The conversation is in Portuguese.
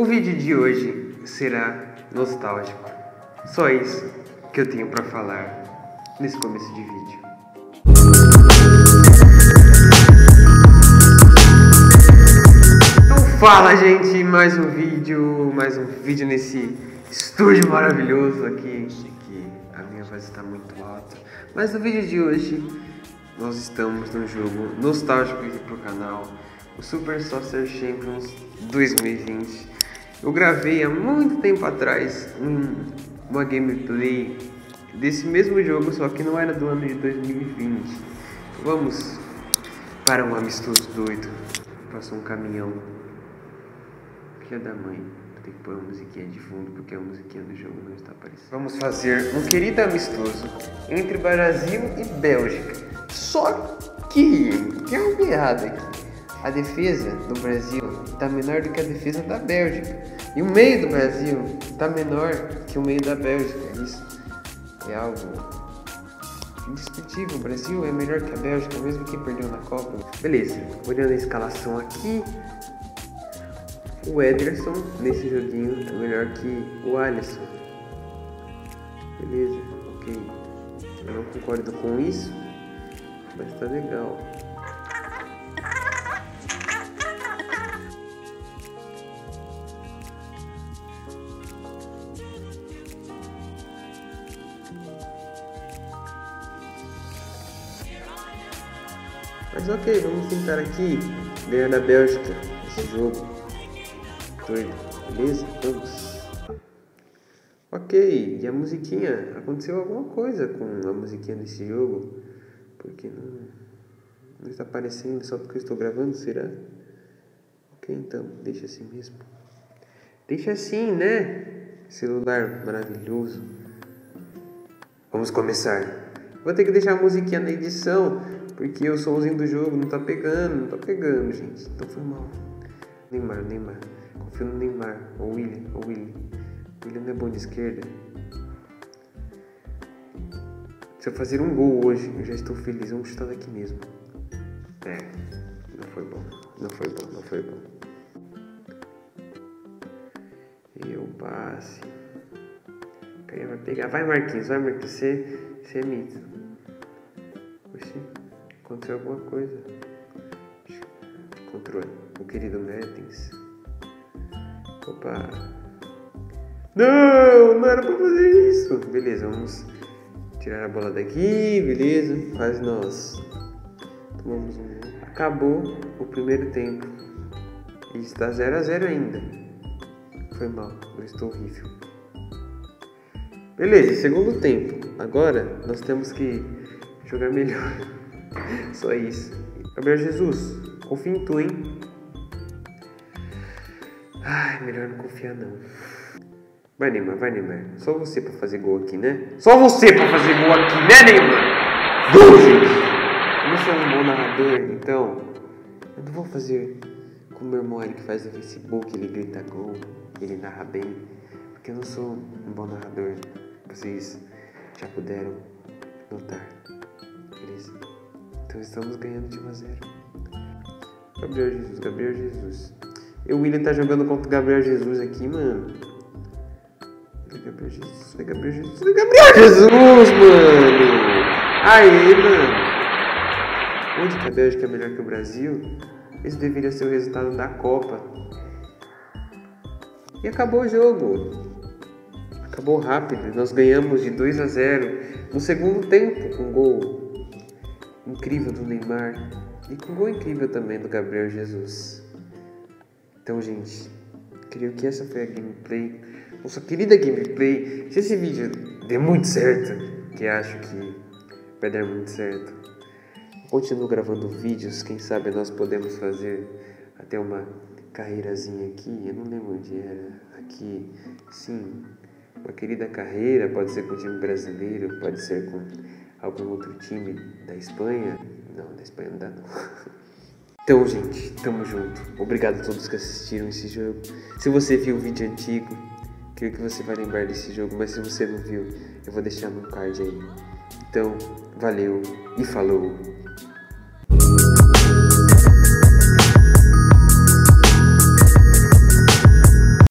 O vídeo de hoje será nostálgico. Só isso que eu tenho para falar nesse começo de vídeo. Então fala gente, mais um vídeo, mais um vídeo nesse estúdio maravilhoso aqui, que a minha voz está muito alta. Mas no vídeo de hoje nós estamos num jogo nostálgico aqui pro canal, o Super Saucer Champions 2020. Eu gravei há muito tempo atrás um, uma gameplay desse mesmo jogo, só que não era do ano de 2020. Vamos para um amistoso doido. Passou um caminhão. Filha da mãe. Vou ter que pôr uma musiquinha de fundo porque a musiquinha do jogo não está aparecendo. Vamos fazer um querido amistoso entre Brasil e Bélgica. Só que tem algo errado aqui. A defesa do Brasil está menor do que a defesa da Bélgica. E o meio do Brasil está menor que o meio da Bélgica. Isso é algo indiscutível. O Brasil é melhor que a Bélgica, mesmo que perdeu na Copa. Beleza, olhando a escalação aqui, o Ederson nesse joguinho é melhor que o Alisson. Beleza, ok. Eu não concordo com isso, mas tá legal. Mas ok, vamos tentar aqui ganhar da Bélgica esse jogo. Doido, beleza? Vamos. Ok, e a musiquinha? Aconteceu alguma coisa com a musiquinha desse jogo? Porque não, não está aparecendo só porque eu estou gravando, será? Ok, então, deixa assim mesmo. Deixa assim, né? Celular maravilhoso. Vamos começar. Vou ter que deixar a musiquinha na edição, porque o somzinho do jogo não tá pegando, não tá pegando, gente. Então foi mal. Neymar, Neymar. Confio no Neymar. Ou William, ou William. William não é bom de esquerda. Se eu fazer um gol hoje, eu já estou feliz. Vamos chutar daqui mesmo. É, não foi bom. Não foi bom, não foi bom. E o passe. Vai pegar? Vai, Marquinhos, vai, Marquinhos. Você, você é mito. Aconteceu alguma coisa. Controle. O querido Mertens. Opa. Não, não era pra fazer isso. Beleza, vamos tirar a bola daqui, beleza. Quase nós tomamos um. Acabou o primeiro tempo. E está 0 a 0 ainda. Foi mal, eu estou horrível. Beleza, segundo tempo. Agora nós temos que jogar melhor. Só isso. Gabriel Jesus, confia em tu, hein? Ai, melhor não confiar não. Vai, Neymar, vai, Neymar. Só você pra fazer gol aqui, né? Só você pra fazer gol aqui, né, Neymar? Gol, gente! Eu não sou um bom narrador, então eu não vou fazer como meu irmão que faz no Facebook, ele grita gol, ele narra bem, porque eu não sou um bom narrador. Vocês já puderam notar? Então estamos ganhando de 1 a 0. Gabriel Jesus, Gabriel Jesus. E o William tá jogando contra o Gabriel Jesus aqui, mano. Gabriel Jesus, Gabriel Jesus, Gabriel Jesus, mano! Aê, mano! Onde que a Bélgica é melhor que o Brasil? Esse deveria ser o resultado da Copa. E acabou o jogo. Acabou rápido. Nós ganhamos de 2 a 0 no segundo tempo com gol incrível do Neymar e com gol incrível também do Gabriel Jesus. Então, gente, creio que essa foi a gameplay, nossa querida gameplay. Se esse vídeo der muito certo, que acho que vai dar muito certo, continuo gravando vídeos. Quem sabe nós podemos fazer até uma carreirazinha aqui. Eu não lembro onde era. Aqui, sim, uma querida carreira. Pode ser com o time brasileiro, pode ser com algum outro time da Espanha. Não, da Espanha não dá não. Então, gente, tamo junto. Obrigado a todos que assistiram esse jogo. Se você viu o vídeo antigo, creio que você vai lembrar desse jogo, mas se você não viu, eu vou deixar no card aí. Então, valeu e falou!